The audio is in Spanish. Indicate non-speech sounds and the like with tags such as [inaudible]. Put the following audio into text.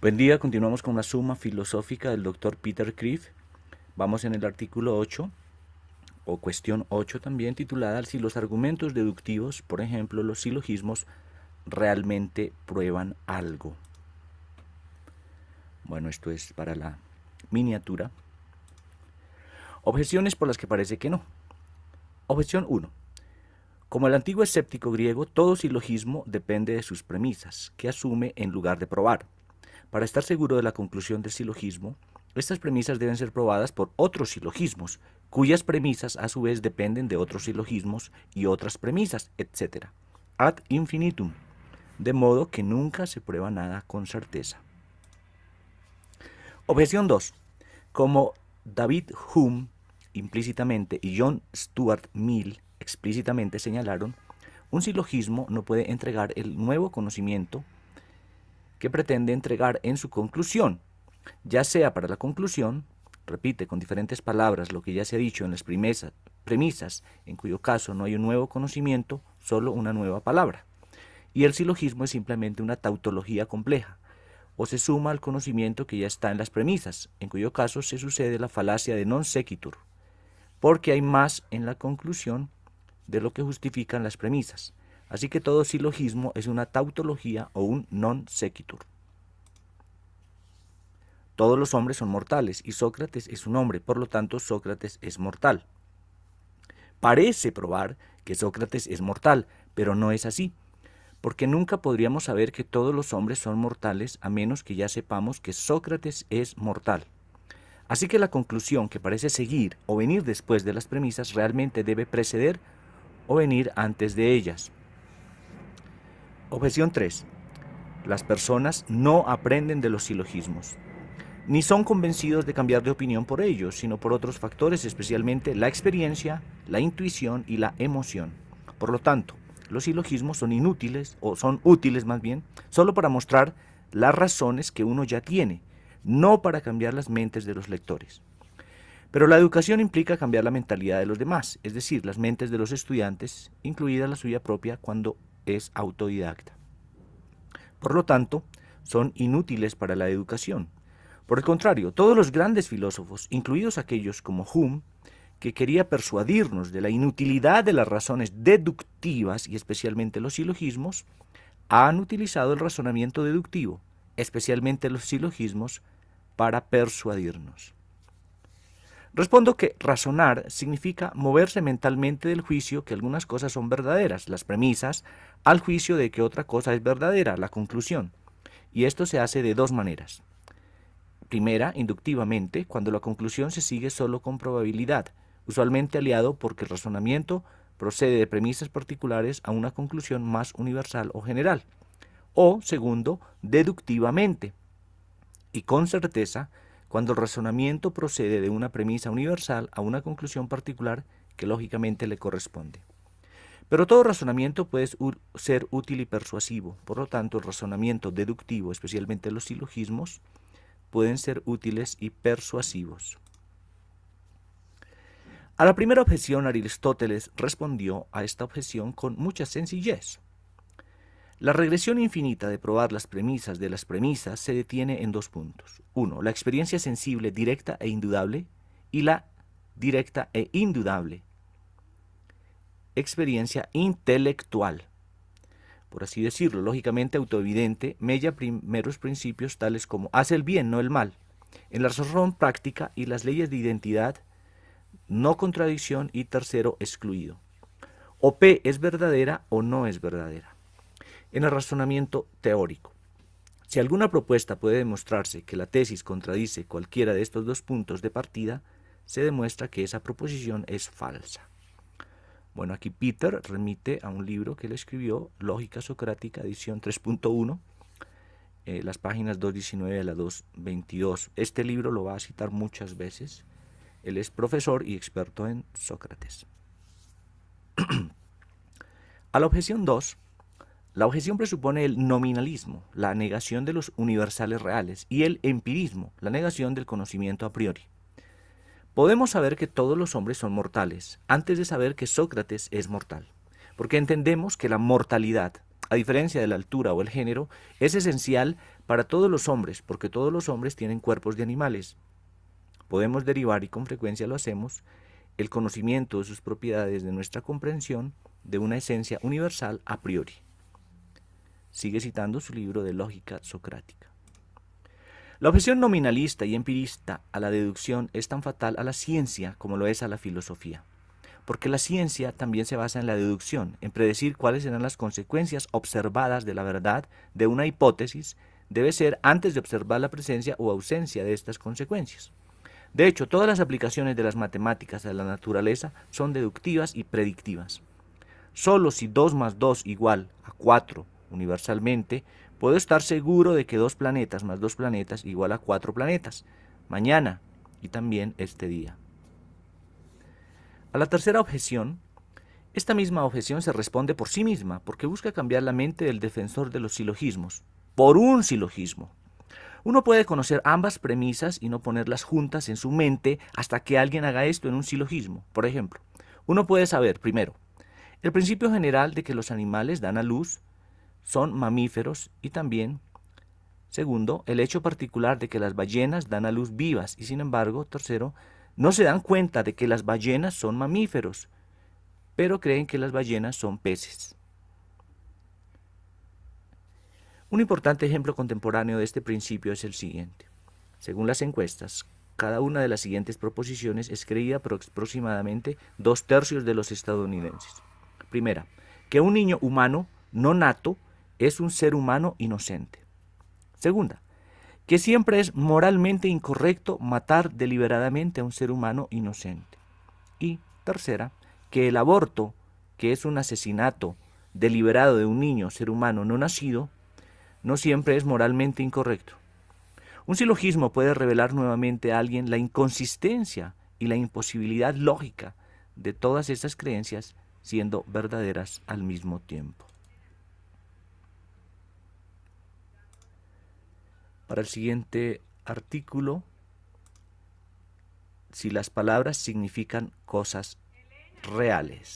Buen día, continuamos con la suma filosófica del doctor Peter Criff. Vamos en el artículo 8, o cuestión 8 también, titulada Si los argumentos deductivos, por ejemplo los silogismos, realmente prueban algo. Bueno, esto es para la miniatura. Objeciones por las que parece que no. Objeción 1. Como el antiguo escéptico griego, todo silogismo depende de sus premisas, que asume en lugar de probar. Para estar seguro de la conclusión del silogismo, estas premisas deben ser probadas por otros silogismos, cuyas premisas a su vez dependen de otros silogismos y otras premisas, etc. Ad infinitum, de modo que nunca se prueba nada con certeza. Objeción 2. Como David Hume implícitamente y John Stuart Mill explícitamente señalaron, un silogismo no puede entregar el nuevo conocimiento que pretende entregar en su conclusión, ya sea para la conclusión, repite con diferentes palabras lo que ya se ha dicho en las premisas, en cuyo caso no hay un nuevo conocimiento, solo una nueva palabra. Y el silogismo es simplemente una tautología compleja, o se suma al conocimiento que ya está en las premisas, en cuyo caso se sucede la falacia de non sequitur, porque hay más en la conclusión de lo que justifican las premisas. Así que todo silogismo es una tautología o un non sequitur. Todos los hombres son mortales y Sócrates es un hombre, por lo tanto Sócrates es mortal. Parece probar que Sócrates es mortal, pero no es así, porque nunca podríamos saber que todos los hombres son mortales a menos que ya sepamos que Sócrates es mortal. Así que la conclusión que parece seguir o venir después de las premisas realmente debe preceder o venir antes de ellas. Objeción 3. Las personas no aprenden de los silogismos, ni son convencidos de cambiar de opinión por ellos, sino por otros factores, especialmente la experiencia, la intuición y la emoción. Por lo tanto, los silogismos son inútiles, o son útiles más bien, solo para mostrar las razones que uno ya tiene, no para cambiar las mentes de los lectores. Pero la educación implica cambiar la mentalidad de los demás, es decir, las mentes de los estudiantes, incluida la suya propia cuando es autodidacta. Por lo tanto, son inútiles para la educación. Por el contrario, todos los grandes filósofos, incluidos aquellos como Hume, que quería persuadirnos de la inutilidad de las razones deductivas y especialmente los silogismos, han utilizado el razonamiento deductivo, especialmente los silogismos, para persuadirnos. Respondo que razonar significa moverse mentalmente del juicio que algunas cosas son verdaderas, las premisas, al juicio de que otra cosa es verdadera, la conclusión. Y esto se hace de dos maneras. Primera, inductivamente, cuando la conclusión se sigue solo con probabilidad, usualmente aliado porque el razonamiento procede de premisas particulares a una conclusión más universal o general. O, segundo, deductivamente, y con certeza, cuando el razonamiento procede de una premisa universal a una conclusión particular que lógicamente le corresponde. Pero todo razonamiento puede ser útil y persuasivo, por lo tanto el razonamiento deductivo, especialmente los silogismos, pueden ser útiles y persuasivos. A la primera objeción Aristóteles respondió a esta objeción con mucha sencillez. La regresión infinita de probar las premisas de las premisas se detiene en dos puntos. Uno, la experiencia sensible directa e indudable y la directa e indudable experiencia intelectual. Por así decirlo, lógicamente autoevidente, mella primeros principios tales como hace el bien, no el mal, en la razón práctica y las leyes de identidad, no contradicción y tercero, excluido. O P es verdadera o no es verdadera en el razonamiento teórico. Si alguna propuesta puede demostrarse que la tesis contradice cualquiera de estos dos puntos de partida, se demuestra que esa proposición es falsa. Bueno, aquí Peter remite a un libro que él escribió, Lógica Socrática, edición 3.1, eh, las páginas 2.19 a la 2.22. Este libro lo va a citar muchas veces. Él es profesor y experto en Sócrates. [clears throat] a la objeción 2, la objeción presupone el nominalismo, la negación de los universales reales, y el empirismo, la negación del conocimiento a priori. Podemos saber que todos los hombres son mortales antes de saber que Sócrates es mortal, porque entendemos que la mortalidad, a diferencia de la altura o el género, es esencial para todos los hombres, porque todos los hombres tienen cuerpos de animales. Podemos derivar, y con frecuencia lo hacemos, el conocimiento de sus propiedades de nuestra comprensión de una esencia universal a priori. Sigue citando su libro de lógica socrática. La objeción nominalista y empirista a la deducción es tan fatal a la ciencia como lo es a la filosofía, porque la ciencia también se basa en la deducción, en predecir cuáles serán las consecuencias observadas de la verdad de una hipótesis, debe ser antes de observar la presencia o ausencia de estas consecuencias. De hecho, todas las aplicaciones de las matemáticas a la naturaleza son deductivas y predictivas. Solo si 2 más 2 igual a 4 universalmente, puedo estar seguro de que dos planetas más dos planetas igual a cuatro planetas, mañana y también este día. A la tercera objeción, esta misma objeción se responde por sí misma, porque busca cambiar la mente del defensor de los silogismos, por un silogismo. Uno puede conocer ambas premisas y no ponerlas juntas en su mente hasta que alguien haga esto en un silogismo. Por ejemplo, uno puede saber, primero, el principio general de que los animales dan a luz son mamíferos y también, segundo, el hecho particular de que las ballenas dan a luz vivas y sin embargo, tercero, no se dan cuenta de que las ballenas son mamíferos, pero creen que las ballenas son peces. Un importante ejemplo contemporáneo de este principio es el siguiente. Según las encuestas, cada una de las siguientes proposiciones es creída por aproximadamente dos tercios de los estadounidenses. Primera, que un niño humano no nato es un ser humano inocente. Segunda, que siempre es moralmente incorrecto matar deliberadamente a un ser humano inocente. Y tercera, que el aborto, que es un asesinato deliberado de un niño, ser humano no nacido, no siempre es moralmente incorrecto. Un silogismo puede revelar nuevamente a alguien la inconsistencia y la imposibilidad lógica de todas estas creencias siendo verdaderas al mismo tiempo. Para el siguiente artículo, si las palabras significan cosas reales.